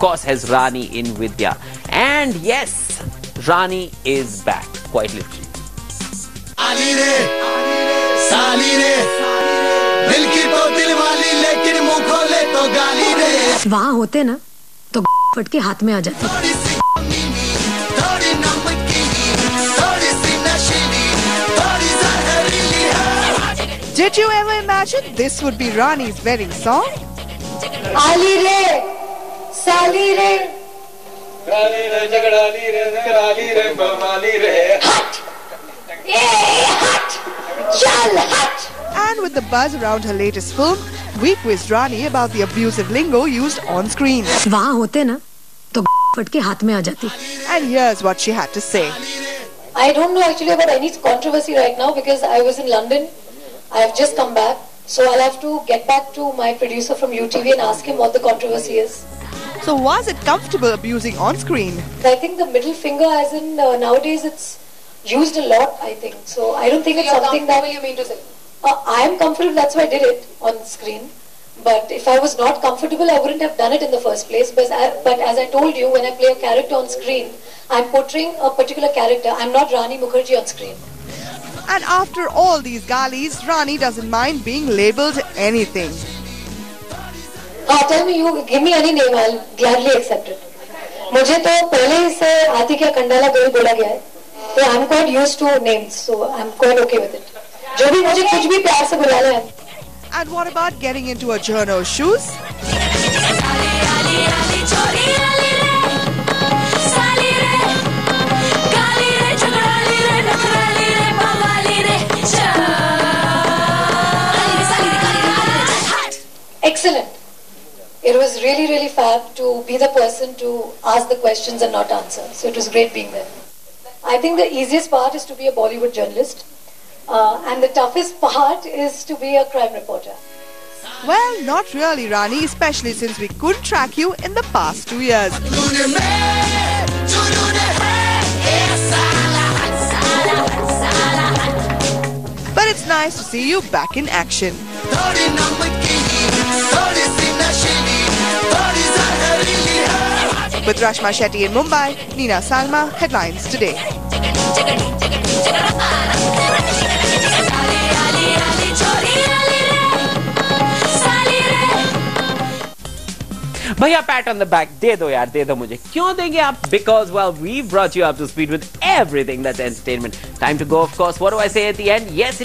course has Rani in Vidya. And yes, Rani is back, quite literally. वहाँ होते ना तो फट के हाथ में आ जाते Did you ever imagine this would be Rani's wedding song? Ali Re. साली रे गाली रे झगड़ाली रे कराली रे बवाली रे चल हट And with the buzz around her latest film, we quizzed Rani about the abusive lingo used on screen. वहाँ होते ना तो फट के हाथ में आ जाती And here's what she had to say. I don't know actually about any controversy right now because I was in London. I have just come back. So I'll have to get back to my producer from UTV and ask him what the controversy is. So was it comfortable abusing on screen? I think the middle finger, as in uh, nowadays, it's used a lot. I think so. I don't think it's something that you mean to say. Uh, I am comfortable. That's why I did it on screen. But if I was not comfortable, I wouldn't have done it in the first place. But, I, but as I told you, when I play a character on screen, I'm portraying a particular character. I'm not Rani Mukherjee on screen. And after all these galis, Rani doesn't mind being labeled anything. हाँ tell me you give me any name I gladly accept it मुझे तो पहले ही से हाथी क्या कंडाला गोल बोला गया है तो I am quite use to names so I am quite okay with it जो भी मुझे कुछ भी प्यार से बुला ले And what about getting into a journo's shoes? Excellent. it was really, really fab to be the person to ask the questions and not answer. So it was great being there. I think the easiest part is to be a Bollywood journalist, uh, and the toughest part is to be a crime reporter. Well, not really, Rani, especially since we couldn't track you in the past two years. But it's nice to see you back in action. With Rashma Shetty in Mumbai, Nina Salma, headlines today. भैया pat on the back दे दो यार दे दो मुझे क्यों देंगे आप because well we brought you up to speed with everything that's entertainment time to go of course what do I say at the and yes